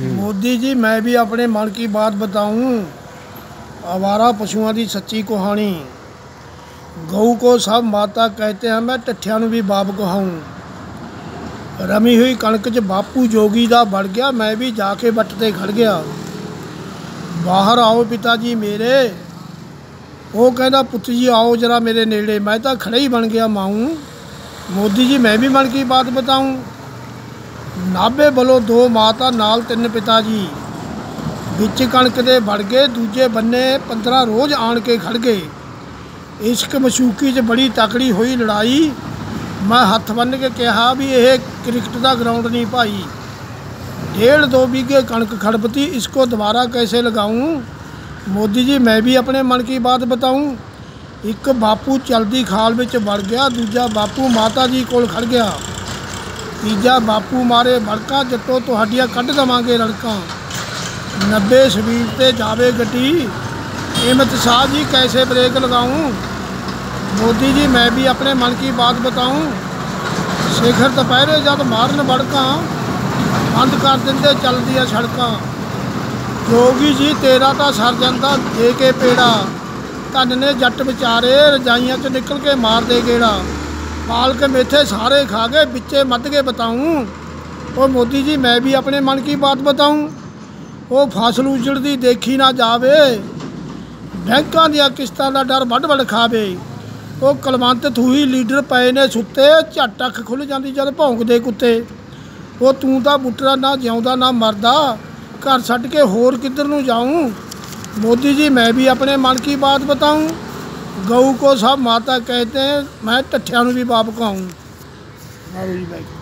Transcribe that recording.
ਮੋਦੀ ਜੀ, ਮੈਂ ਵੀ ਆਪਣੇ ਮਨ ਕੀ ਬਾਤ ਬਤਾਉਂ आवारा ਪਸ਼ੂਆਂ ਦੀ ਸੱਚੀ ਕਹਾਣੀ। ਗਊ ਕੋ ਸਭ ਮਾਤਾ ਕਹਤੇ ਹਾਂ ਮੈਂ ਟੱਠਿਆਂ ਨੂੰ ਵੀ ਬਾਪ ਕਹਾਉਂ ਰਮੀ ਹੋਈ ਕਣਕ 'ਚ ਬਾਪੂ ਜੋਗੀ ਦਾ ਵੜ ਗਿਆ, ਮੈਂ ਵੀ ਜਾ ਕੇ ਵੱਟ ਤੇ ਖੜ ਗਿਆ। ਬਾਹਰ ਆਓ ਪਿਤਾ ਜੀ ਮੇਰੇ। ਉਹ ਕਹਿੰਦਾ, ਪੁੱਤ ਜੀ ਆਓ ਜਰਾ ਮੇਰੇ ਨੇੜੇ, ਮੈਂ ਤਾਂ ਖੜਾ ਹੀ ਬਣ ਗਿਆ ਮਾਊਂ। ਮੋਦੀ ਜੀ, ਮੈਂ ਵੀ ਮਨ ਕੀ ਬਾਤ ਬਤਾਉਂ ਨਾਭੇ ਵੱਲੋਂ ਦੋ ਮਾਤਾ ਨਾਲ ਤਿੰਨ ਪਿਤਾ ਜੀ। ਵਿੱਚ ਕਣਕ ਦੇ ਵੜ ਗਏ, ਦੂਜੇ ਬੰਨੇ 15 ਰੋਜ਼ ਆਣ ਕੇ ਖੜ ਗਏ। ਇਸ਼ਕ ਮਸ਼ੂਕੀ 'ਚ ਬੜੀ ਤਕੜੀ ਹੋਈ ਲੜਾਈ। ਮੈਂ ਹੱਥ ਬੰਨ ਕੇ ਕਿਹਾ ਵੀ ਇਹ ਕ੍ਰਿਕਟ ਦਾ ਗਰਾਊਂਡ ਨਹੀਂ ਭਾਈ। ਡੇਢ ਦੋ ਬੀਗੇ ਕਣਕ ਖੜਪਤੀ, ਇਸਕੋ ਦੁਬਾਰਾ ਕੈਸੇ ਲਗਾਉਂ ਮੋਦੀ ਜੀ, ਮੈਂ ਵੀ ਆਪਣੇ ਮਨ ਕੀ ਬਾਤ ਬਤਾਉਂ ਇੱਕ ਬਾਪੂ ਚਲਦੀ ਖਾਲ ਵਿੱਚ ਵੜ ਗਿਆ, ਦੂਜਾ ਬਾਪੂ ਮਾਤਾ ਜੀ ਕੋਲ ਖੜ ਗਿਆ। ਤੀਜਾ, ਬਾਪੂ ਮਾਰੇ ਬੜਕਾ ਜੱਟੋ ਤੁਹਾਡੀਆਂ ਕੱਢ ਦਵਾਂਗੇ ਰੜਕਾਂ 90 ਸਪੀਡ ਤੇ ਜਾਵੇ ਗੱਡੀ। ਹਿੰਮਤ ਸ਼ਾਹ ਜੀ, ਕੈਸੇ ਬ੍ਰੇਕ ਲਗਾऊं ਮੋਦੀ ਜੀ, ਮੈਂ ਵੀ ਆਪਣੇ ਮਨ ਕੀ ਬਾਤ ਬਤਾऊं ਸਿਖਰ ਦੁਪਹਿਰੇ ਜਦ ਮਾਰਨ ਬੜਕਾਂ ਬੰਦ ਕਰ ਦਿੰਦੇ ਚੱਲਦੀਆਂ ਸੜਕਾਂ। ਜੋਗੀ ਜੀ, ਤੇਰਾ ਤਾਂ ਸਰ ਜਾਂਦਾ ਦੇ ਕੇ ਪੇੜਾ। ਧੰਨ ਨੇ ਜੱਟ ਵਿਚਾਰੇ, ਰਜਾਈਆਂ 'ਚ ਨਿਕਲ ਕੇ ਮਾਰਦੇ ਗੇੜਾ। ਮਾਲਕ ਮੇਥੇ ਸਾਰੇ ਖਾ ਗਏ, ਵਿੱਚੇ ਮੱਧ ਕੇ ਬਤਾਉਂ ਉਹ ਮੋਦੀ ਜੀ, ਮੈਂ ਵੀ ਆਪਣੇ ਮਨ ਕੀ ਬਾਤ ਬਤਾਉਂ ਉਹ ਫਸਲ ਉਜੜਦੀ ਦੇਖੀ ਨਾ ਜਾਵੇ। ਬੈਂਕਾਂ ਦੀਆਂ ਕਿਸ਼ਤਾਂ ਦਾ ਡਰ ਵੱਡ ਵੱਡ ਖਾਵੇ। ਉਹ ਕਲਵੰਤ ਥੂਹੀ ਲੀਡਰ ਪਏ ਨੇ ਸੁੱਤੇ, ਝੱਟ ਅੱਖ ਖੁੱਲ ਜਾਂਦੀ ਜਦ ਭੌਂਕਦੇ ਕੁੱਤੇ। ਉਹ ਤੂੰ ਤਾਂ ਬੁੱਟਰਾ ਨਾ ਜਿਉਂਦਾ, ਨਾ ਮਰਦਾ। ਘਰ ਛੱਡ ਕੇ ਹੋਰ ਕਿੱਧਰ ਨੂੰ ਜਾਊਂ? ਮੋਦੀ ਜੀ, ਮੈਂ ਵੀ ਆਪਣੇ ਮਨ ਕੀ ਬਾਤ ਬਤਾਉਂ गऊ को सब माता कहते हैं मैं टठिया भी बाप कहूँ जी भाई